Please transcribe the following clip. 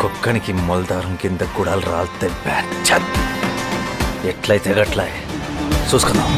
కుక్కనికి మొలదారం కింద గుడాలు రాలితే బ్యాచ్. ఎట్లయితే గట్లా. చూసుకుందాం.